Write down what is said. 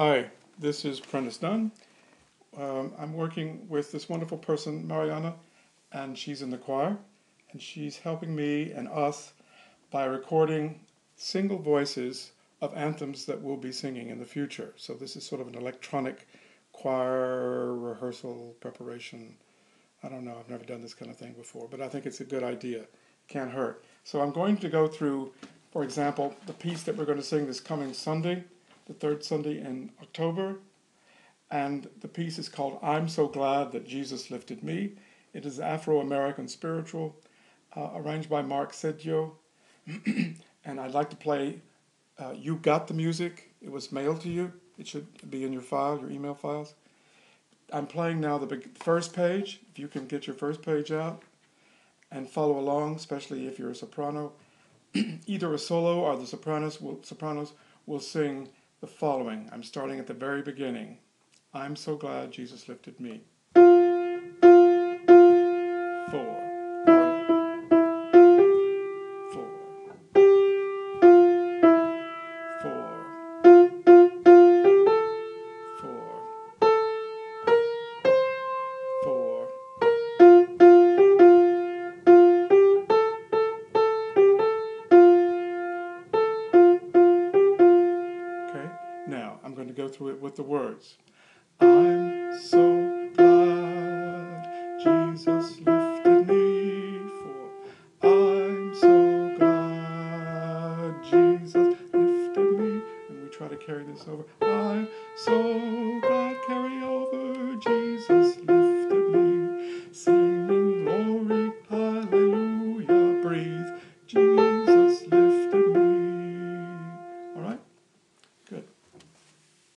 Hi, this is Prentice Dunn. Um, I'm working with this wonderful person, Mariana, and she's in the choir, and she's helping me and us by recording single voices of anthems that we'll be singing in the future. So this is sort of an electronic choir rehearsal preparation. I don't know, I've never done this kind of thing before, but I think it's a good idea. Can't hurt. So I'm going to go through, for example, the piece that we're going to sing this coming Sunday the third Sunday in October. And the piece is called I'm So Glad That Jesus Lifted Me. It is Afro American spiritual, uh, arranged by Mark Sedio. and I'd like to play uh, You Got the Music. It was mailed to you. It should be in your file, your email files. I'm playing now the first page. If you can get your first page out and follow along, especially if you're a soprano, either a solo or the sopranos will, sopranos will sing the following. I'm starting at the very beginning. I'm so glad Jesus lifted me. Four. Going to go through it with the words. I'm so glad Jesus lifted me, for I'm so glad Jesus lifted me. And we try to carry this over. I'm so glad, carry over,